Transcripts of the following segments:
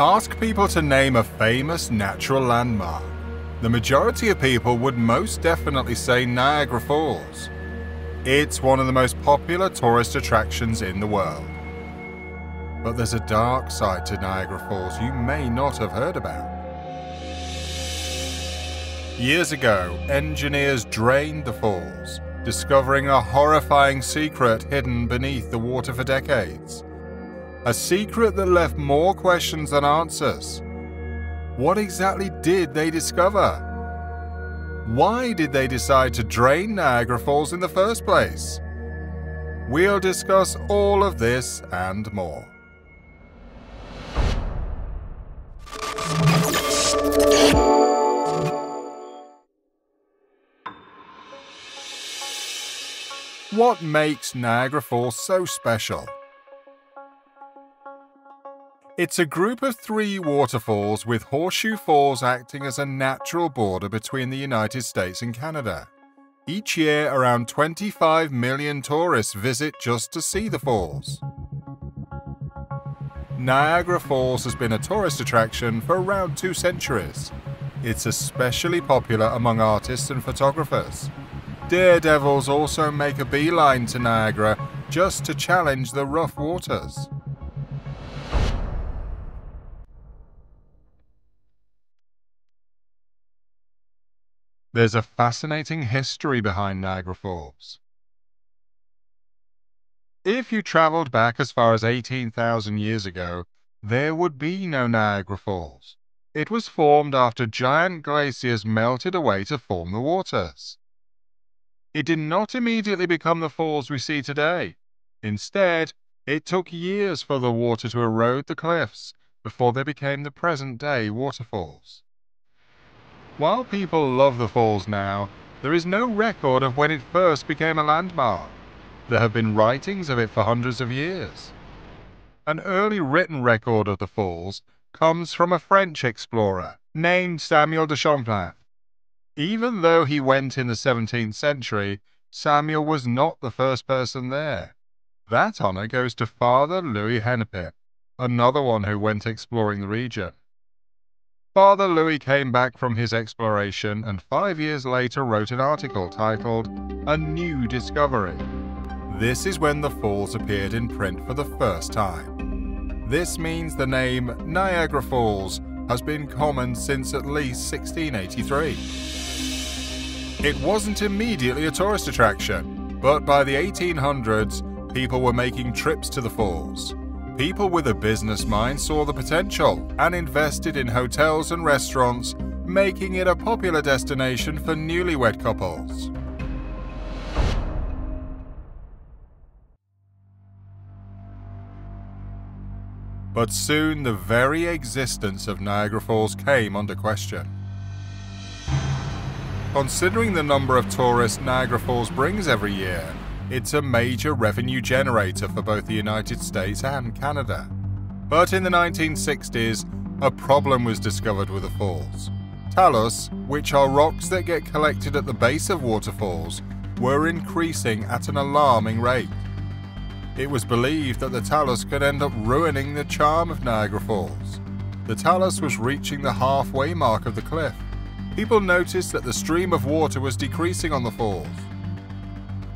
Ask people to name a famous natural landmark. The majority of people would most definitely say Niagara Falls. It's one of the most popular tourist attractions in the world. But there's a dark side to Niagara Falls you may not have heard about. Years ago, engineers drained the falls, discovering a horrifying secret hidden beneath the water for decades. A secret that left more questions than answers. What exactly did they discover? Why did they decide to drain Niagara Falls in the first place? We'll discuss all of this and more. What makes Niagara Falls so special? It's a group of three waterfalls with Horseshoe Falls acting as a natural border between the United States and Canada. Each year, around 25 million tourists visit just to see the falls. Niagara Falls has been a tourist attraction for around two centuries. It's especially popular among artists and photographers. Daredevils also make a beeline to Niagara just to challenge the rough waters. There's a fascinating history behind Niagara Falls. If you travelled back as far as 18,000 years ago, there would be no Niagara Falls. It was formed after giant glaciers melted away to form the waters. It did not immediately become the falls we see today. Instead, it took years for the water to erode the cliffs before they became the present day waterfalls. While people love the falls now, there is no record of when it first became a landmark. There have been writings of it for hundreds of years. An early written record of the falls comes from a French explorer named Samuel de Champlain. Even though he went in the 17th century, Samuel was not the first person there. That honor goes to Father Louis Hennepin, another one who went exploring the region. Father Louis came back from his exploration and five years later wrote an article titled A New Discovery. This is when the falls appeared in print for the first time. This means the name Niagara Falls has been common since at least 1683. It wasn't immediately a tourist attraction, but by the 1800s, people were making trips to the falls. People with a business mind saw the potential and invested in hotels and restaurants, making it a popular destination for newlywed couples. But soon the very existence of Niagara Falls came under question. Considering the number of tourists Niagara Falls brings every year, it's a major revenue generator for both the United States and Canada. But in the 1960s, a problem was discovered with the falls. Talus, which are rocks that get collected at the base of waterfalls, were increasing at an alarming rate. It was believed that the talus could end up ruining the charm of Niagara Falls. The talus was reaching the halfway mark of the cliff, people noticed that the stream of water was decreasing on the falls.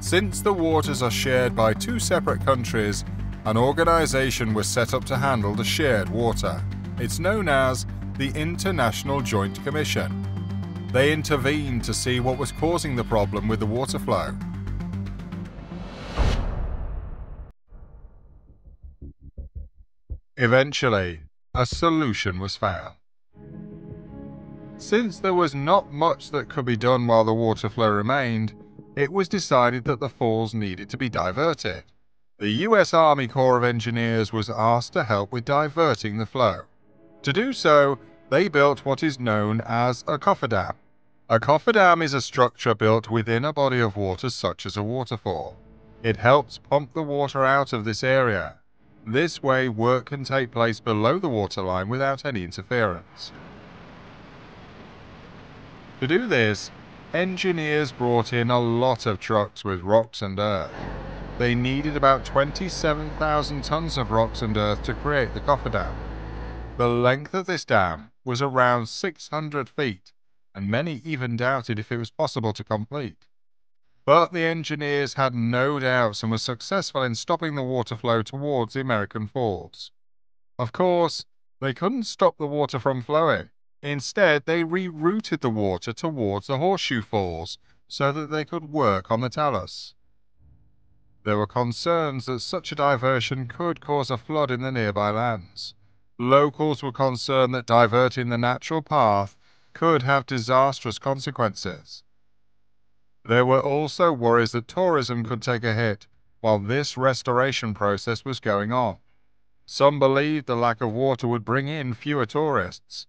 Since the waters are shared by two separate countries, an organization was set up to handle the shared water. It's known as the International Joint Commission. They intervened to see what was causing the problem with the water flow. Eventually, a solution was found. Since there was not much that could be done while the water flow remained, it was decided that the falls needed to be diverted. The US Army Corps of Engineers was asked to help with diverting the flow. To do so, they built what is known as a cofferdam. A cofferdam is a structure built within a body of water such as a waterfall. It helps pump the water out of this area. This way work can take place below the waterline without any interference. To do this, engineers brought in a lot of trucks with rocks and earth. They needed about 27,000 tons of rocks and earth to create the cofferdam. The length of this dam was around 600 feet, and many even doubted if it was possible to complete. But the engineers had no doubts and were successful in stopping the water flow towards the American Falls. Of course, they couldn't stop the water from flowing. Instead, they rerouted the water towards the Horseshoe Falls so that they could work on the talus. There were concerns that such a diversion could cause a flood in the nearby lands. Locals were concerned that diverting the natural path could have disastrous consequences. There were also worries that tourism could take a hit while this restoration process was going on. Some believed the lack of water would bring in fewer tourists.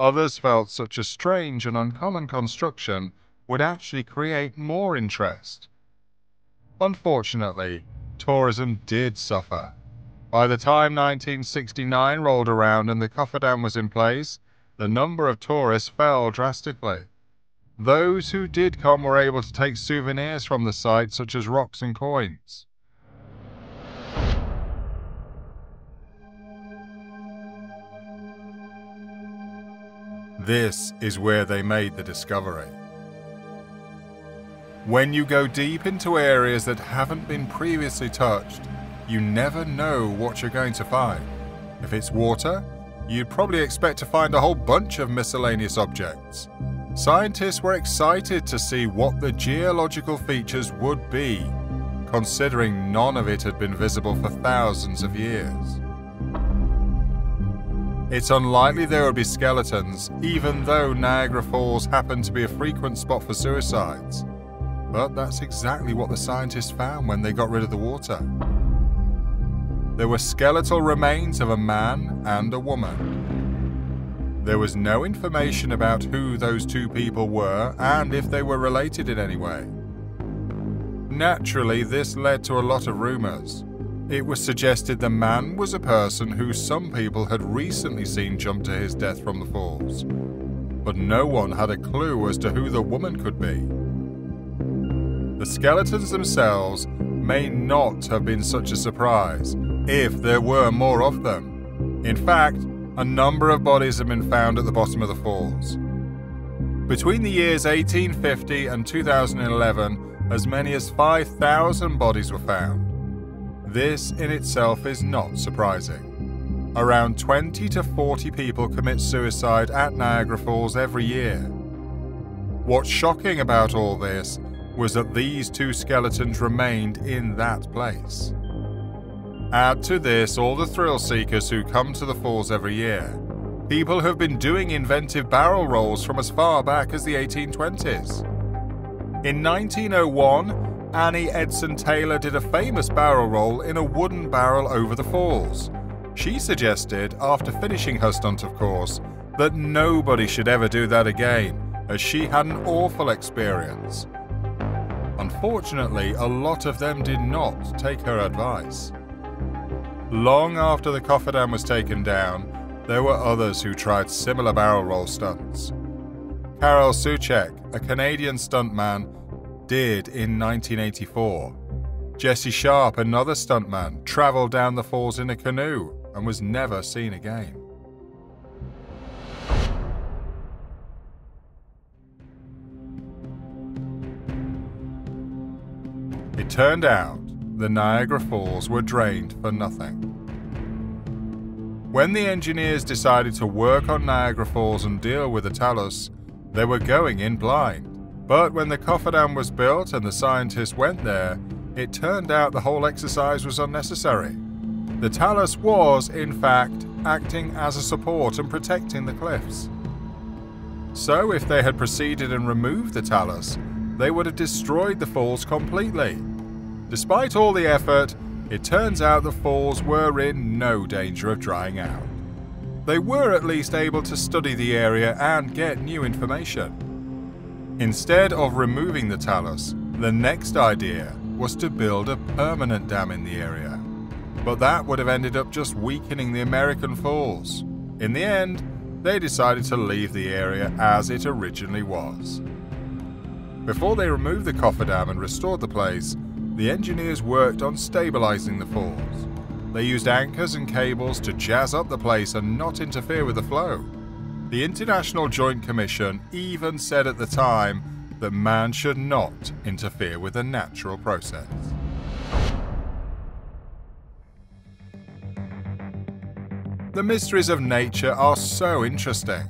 Others felt such a strange and uncommon construction would actually create more interest. Unfortunately, tourism did suffer. By the time 1969 rolled around and the cofferdam was in place, the number of tourists fell drastically. Those who did come were able to take souvenirs from the site, such as rocks and coins. This is where they made the discovery. When you go deep into areas that haven't been previously touched, you never know what you're going to find. If it's water, you'd probably expect to find a whole bunch of miscellaneous objects. Scientists were excited to see what the geological features would be, considering none of it had been visible for thousands of years. It's unlikely there would be skeletons, even though Niagara Falls happened to be a frequent spot for suicides. But that's exactly what the scientists found when they got rid of the water. There were skeletal remains of a man and a woman. There was no information about who those two people were and if they were related in any way. Naturally, this led to a lot of rumours. It was suggested the man was a person who some people had recently seen jump to his death from the falls, but no one had a clue as to who the woman could be. The skeletons themselves may not have been such a surprise if there were more of them. In fact, a number of bodies have been found at the bottom of the falls. Between the years 1850 and 2011, as many as 5,000 bodies were found. This in itself is not surprising. Around 20 to 40 people commit suicide at Niagara Falls every year. What's shocking about all this was that these two skeletons remained in that place. Add to this all the thrill seekers who come to the falls every year. People have been doing inventive barrel rolls from as far back as the 1820s. In 1901, Annie Edson Taylor did a famous barrel roll in a wooden barrel over the falls. She suggested, after finishing her stunt, of course, that nobody should ever do that again, as she had an awful experience. Unfortunately, a lot of them did not take her advice. Long after the cofferdam was taken down, there were others who tried similar barrel roll stunts. Karel Soucek, a Canadian stuntman, did in 1984. Jesse Sharp, another stuntman, travelled down the falls in a canoe and was never seen again. It turned out the Niagara Falls were drained for nothing. When the engineers decided to work on Niagara Falls and deal with the talus, they were going in blind. But when the cofferdam was built and the scientists went there, it turned out the whole exercise was unnecessary. The talus was, in fact, acting as a support and protecting the cliffs. So if they had proceeded and removed the talus, they would have destroyed the falls completely. Despite all the effort, it turns out the falls were in no danger of drying out. They were at least able to study the area and get new information. Instead of removing the talus, the next idea was to build a permanent dam in the area. But that would have ended up just weakening the American Falls. In the end, they decided to leave the area as it originally was. Before they removed the cofferdam and restored the place, the engineers worked on stabilizing the falls. They used anchors and cables to jazz up the place and not interfere with the flow. The International Joint Commission even said at the time that man should not interfere with a natural process. The mysteries of nature are so interesting.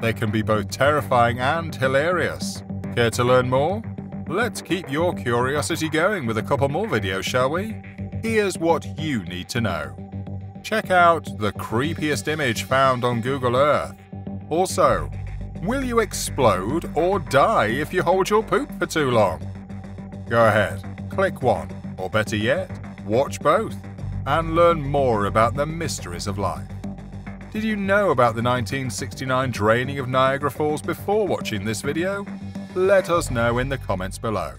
They can be both terrifying and hilarious. Care to learn more? Let's keep your curiosity going with a couple more videos, shall we? Here's what you need to know. Check out the creepiest image found on Google Earth. Also, will you explode or die if you hold your poop for too long? Go ahead, click one, or better yet, watch both and learn more about the mysteries of life. Did you know about the 1969 draining of Niagara Falls before watching this video? Let us know in the comments below.